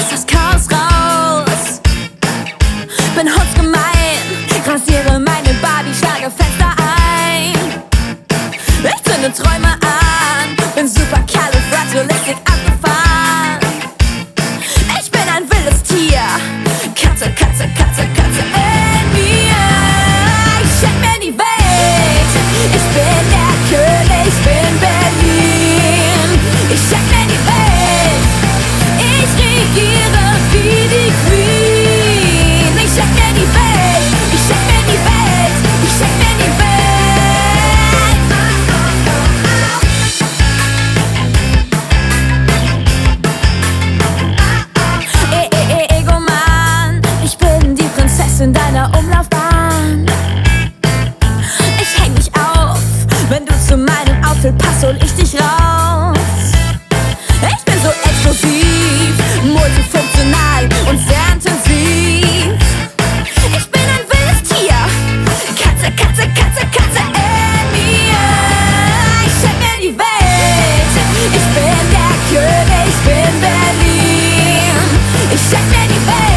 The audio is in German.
lass das Chaos raus. Bin gemein, rasiere meine Barbie, schlage Fenster ein. Ich zünde Träume an, bin super califragilistic abgefahren. Ich bin ein wildes Tier, Katze, Katze, Katze, Katze meiner Umlaufbahn. Ich häng mich auf, wenn du zu meinem Outfit passt, hol ich dich raus. Ich bin so exklusiv, multifunktional und sehr intensiv. Ich bin ein wildes Tier, Katze, Katze, Katze, Katze in mir. Ich check mir die Welt, ich bin der König, ich bin Berlin. Ich check mir die Welt.